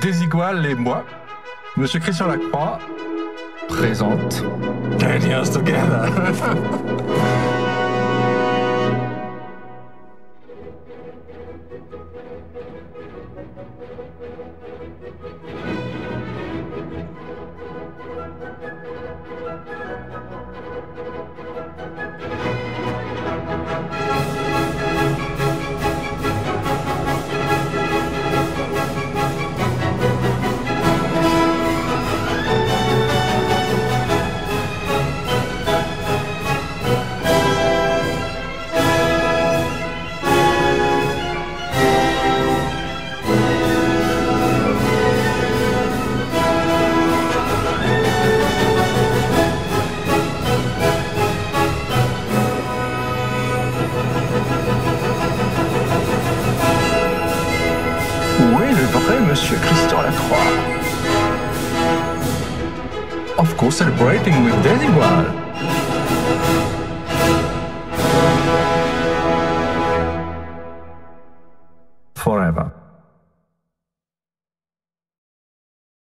Desigual et moi, Monsieur Christian Lacroix, présente Years Together. Monsieur Christian Lacroix Of course, celebrating with Desigual. Forever.